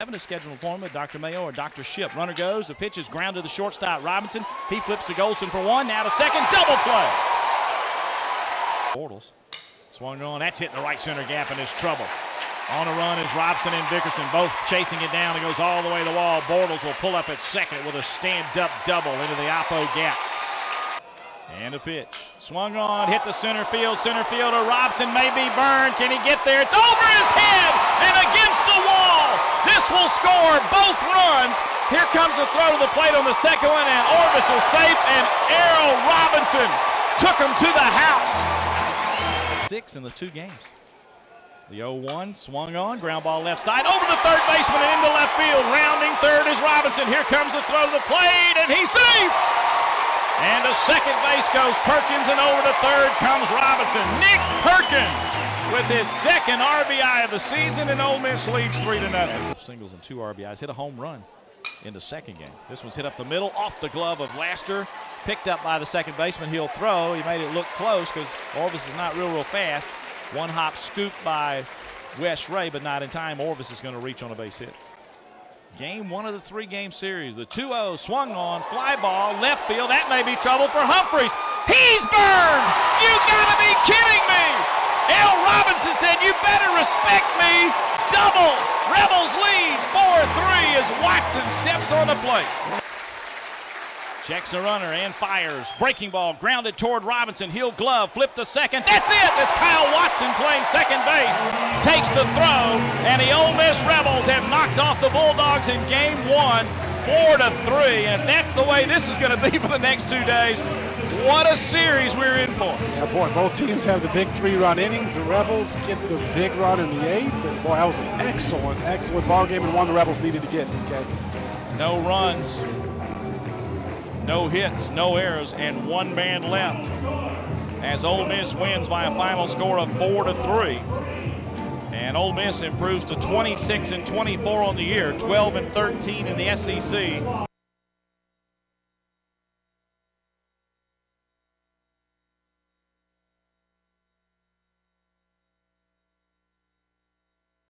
Having a scheduled appointment, Dr. Mayo or Dr. Ship. Runner goes, the pitch is grounded to the shortstop Robinson. He flips to Golsan for one, now to second, double play. Bortles swung on, that's hitting the right center gap and is trouble. On a run is Robson and Vickerson, both chasing it down. It goes all the way to the wall. Bortles will pull up at second with a stand-up double into the oppo gap. And a pitch. Swung on, hit the center field. Center fielder Robson may be burned. Can he get there? It's over his head score both runs. Here comes the throw to the plate on the second one, and Orvis is safe, and Errol Robinson took him to the house. Six in the two games. The 0-1 swung on, ground ball left side, over the third baseman and into left field. Rounding third is Robinson. Here comes the throw to the plate, and he's safe. And to second base goes Perkins, and over to third comes Robinson. Nick Perkins with his second RBI of the season, and Ole Miss leads three to nothing. Singles and two RBIs, hit a home run in the second game. This one's hit up the middle, off the glove of Laster, picked up by the second baseman. He'll throw. He made it look close because Orvis is not real, real fast. One hop scoop by Wes Rea, but not in time. Orvis is going to reach on a base hit. Game one of the three game series. The 2 0 swung on, fly ball, left field. That may be trouble for Humphreys. He's burned! You gotta be kidding me! L. Robinson said, You better respect me. Double. Rebels lead 4 3 as Watson steps on the plate. Checks a runner and fires. Breaking ball grounded toward Robinson. He'll glove, flip to second. That's it as Kyle Watson playing second base takes the throw, and the Ole Miss Rebels have knocked off the Bulldogs in game one, four to three. And that's the way this is going to be for the next two days. What a series we're in for. Yeah, boy, both teams have the big three-run innings. The Rebels get the big run in the eighth, and boy, that was an excellent, excellent ball game and one the Rebels needed to get. Okay. No runs, no hits, no errors, and one man left. As Ole Miss wins by a final score of four to three. And Ole Miss improves to 26 and 24 on the year, 12 and 13 in the SEC.